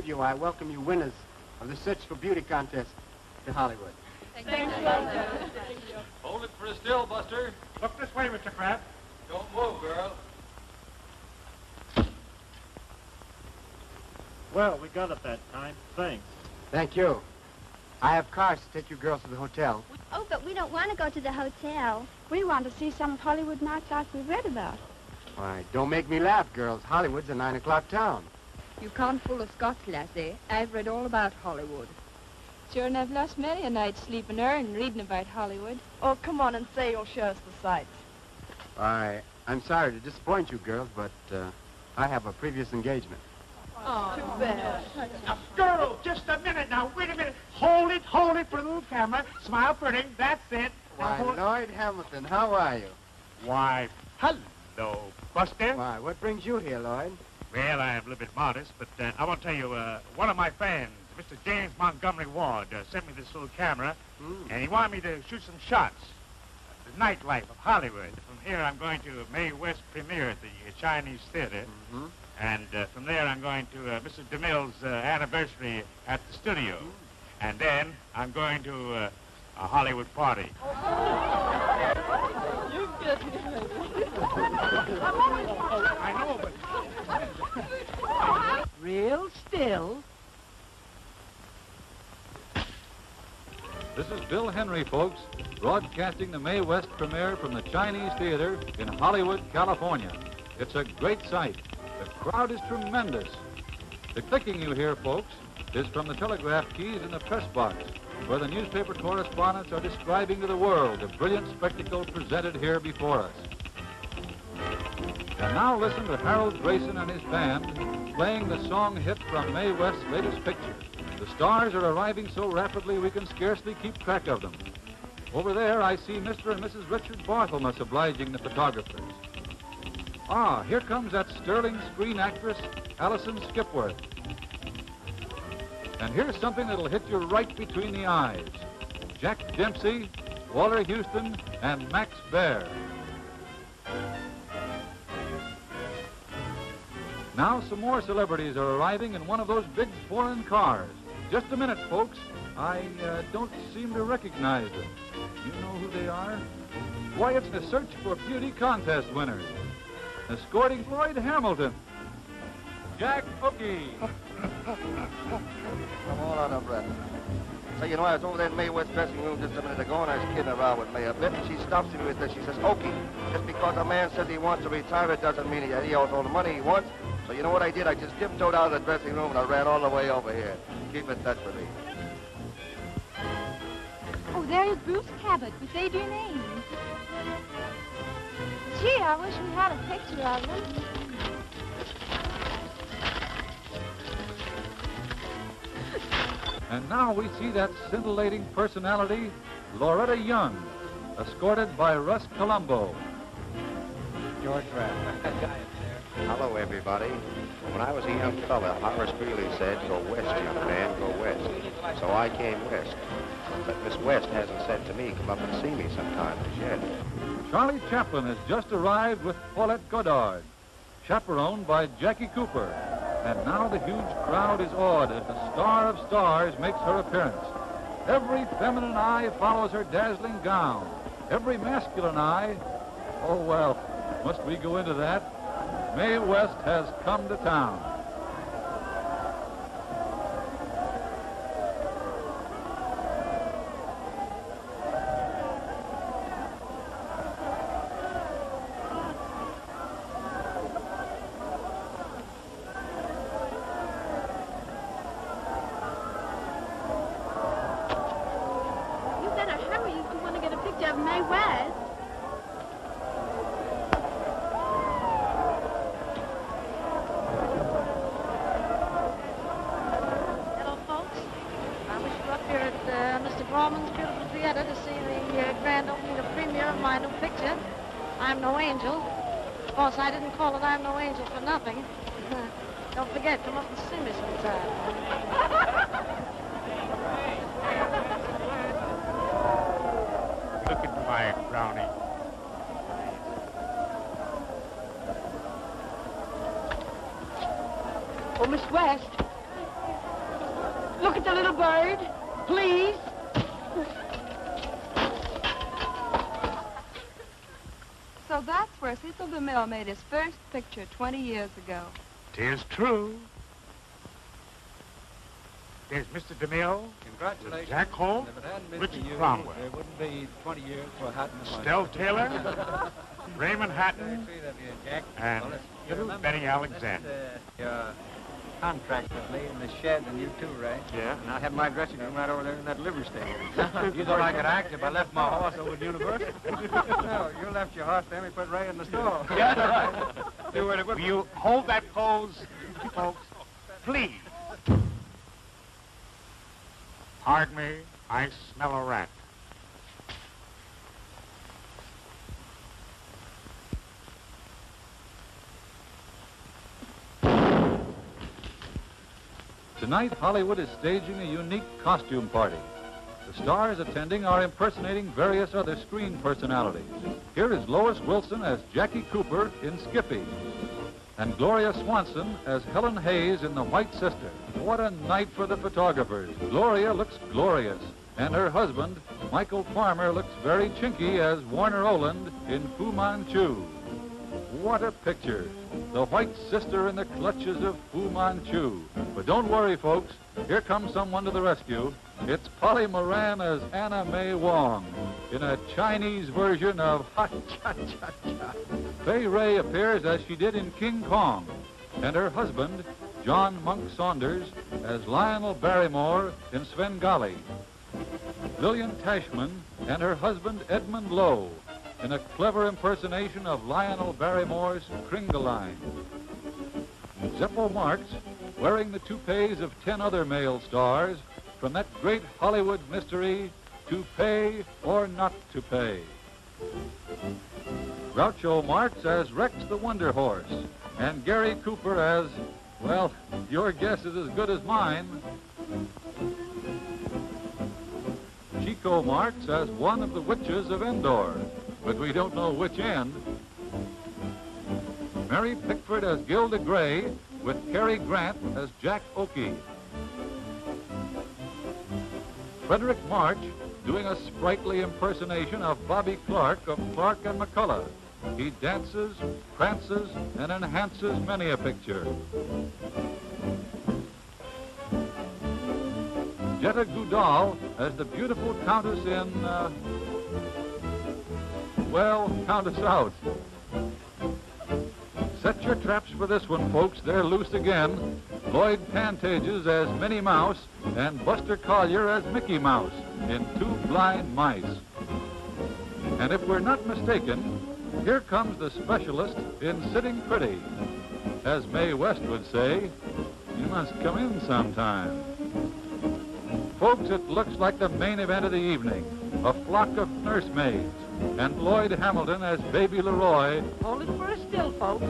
studio, I welcome you winners of the Search for Beauty contest to Hollywood. Thank Thanks, Buster. Hold it for a still, Buster. Look this way, Mr. Crabbe. Don't move, girl. Well, we got it that time. Thanks. Thank you. I have cars to take you girls to the hotel. Oh, but we don't want to go to the hotel. We want to see some of Hollywood nights like we read about. Why, don't make me laugh, girls. Hollywood's a 9 o'clock town. You can't fool a Scots lassie. I've read all about Hollywood. Sure, and I've lost many a night sleeping there and reading about Hollywood. Oh, come on and say you'll show us the sights. I, I'm sorry to disappoint you girls, but uh, I have a previous engagement. Oh, too bad. Now, girl, just a minute now. Wait a minute. Hold it, hold it for the little camera. Smile pretty. That's it. Now, Why, Lloyd Hamilton, how are you? Why, hello, Buster. Why, what brings you here, Lloyd? Well, I'm a little bit modest, but uh, I want to tell you, uh, one of my fans, Mr. James Montgomery Ward, uh, sent me this little camera, and he wanted me to shoot some shots of the nightlife of Hollywood. From here, I'm going to Mae West premiere at the uh, Chinese Theater, and uh, from there, I'm going to uh, Mr. DeMille's uh, anniversary at the studio, and then I'm going to uh, a Hollywood party. You get me. I know, but Real still. This is Bill Henry, folks, broadcasting the Mae West premiere from the Chinese Theater in Hollywood, California. It's a great sight. The crowd is tremendous. The clicking you hear, folks, is from the telegraph keys in the press box, where the newspaper correspondents are describing to the world the brilliant spectacle presented here before us. And now listen to Harold Grayson and his band playing the song hit from Mae West's latest picture. The stars are arriving so rapidly we can scarcely keep track of them. Over there, I see Mr. and Mrs. Richard Barthelmess obliging the photographers. Ah, here comes that sterling screen actress, Alison Skipworth. And here's something that'll hit you right between the eyes. Jack Dempsey, Walter Huston, and Max Baer. Now some more celebrities are arriving in one of those big foreign cars. Just a minute, folks. I uh, don't seem to recognize them. You know who they are? Why, it's the Search for Beauty contest winners. Escorting Lloyd Hamilton. Jack Oakie. I'm all out of breath. So, you know, I was over there in Mae West's dressing room just a minute ago, and I was kidding around with Mae a bit, and she stops me with this. She says, Oakie, just because a man says he wants to retire, it doesn't mean he owes all the money he wants. So, you know what I did? I just tiptoed out of the dressing room, and I ran all the way over here. Keep in touch with me. Oh, there's Bruce Cabot with Adrienne Ames. Gee, I wish we had a picture of him. And now we see that scintillating personality, Loretta Young, escorted by Russ Columbo. George Hello, everybody. When I was a young fella, Horace Greeley said, go west, young man, go west. So I came west. But Miss West hasn't said to me, come up and see me sometime as yet. Charlie Chaplin has just arrived with Paulette Goddard, chaperoned by Jackie Cooper. And now the huge crowd is awed as the star of stars makes her appearance. Every feminine eye follows her dazzling gown. Every masculine eye, oh well, must we go into that? Mae West has come to town. You better hurry if you want to get a picture of Mae West. Hello, folks. I wish you were up here at uh, Mr. Grauman's beautiful theater to see the uh, grand opening of premiere of my new picture, I'm No Angel. Of course, I didn't call it I'm No Angel for nothing. Don't forget, come up and see me sometime. Look into my brownie. Oh, Miss West. Look at the little bird, please. So that's where Cecil DeMille made his first picture 20 years ago. Tis true. There's Mr. DeMille. Congratulations. Jack Holt. If it hadn't been Richard for you, Cromwell. there wouldn't be 20 years for Hatton and. Stell Taylor. Raymond Hatton. Jack. And Well, you little remember Benny Alexander. Uh, your contract with me in the shed, and you too, Ray. Yeah? And I had my dressing room right over there in that livery stable. you thought I could act if I left my horse over at University? no, you left your horse there and we put Ray in the store. Yeah, right. Do it. Will you hold that pose, folks? Please. Pardon me, I smell a rat. Tonight, Hollywood is staging a unique costume party. The stars attending are impersonating various other screen personalities. Here is Lois Wilson as Jackie Cooper in Skippy, and Gloria Swanson as Helen Hayes in The White Sister. What a night for the photographers. Gloria looks glorious, and her husband, Michael Farmer, looks very chinky as Warner Oland in Fu Manchu. What a picture. The White Sister in the clutches of Fu Manchu. But don't worry, folks. Here comes someone to the rescue. It's Polly Moran as Anna May Wong in a Chinese version of Ha Cha Cha Cha. Fay Wray appears as she did in King Kong, and her husband, John Monk Saunders, as Lionel Barrymore in Svengali. Lilyan Tashman and her husband, Edmund Lowe, in a clever impersonation of Lionel Barrymore's Kringelein. Zeppo Marx, wearing the toupees of ten other male stars from that great Hollywood mystery, To Pay or Not to Pay. Groucho Marx as Rex the Wonder Horse, and Gary Cooper as, well, your guess is as good as mine. Chico Marx as one of the witches of Endor, but we don't know which end. Mary Pickford as Gilda Gray, with Cary Grant as Jack Oakie. Fredric March doing a sprightly impersonation of Bobby Clark of Clark and McCullough. He dances, prances, and enhances many a picture. Jetta Goudal as the beautiful Countess in, uh, well, count us out. Set your traps for this one, folks. They're loose again. Lloyd Pantages as Minnie Mouse and Buster Collier as Mickey Mouse in Two Blind Mice. And if we're not mistaken, here comes the specialist in sitting pretty. As Mae West would say, you must come in sometime. Folks, it looks like the main event of the evening. A flock of nursemaids and Lloyd Hamilton as Baby Leroy. Hold it for a still, folks.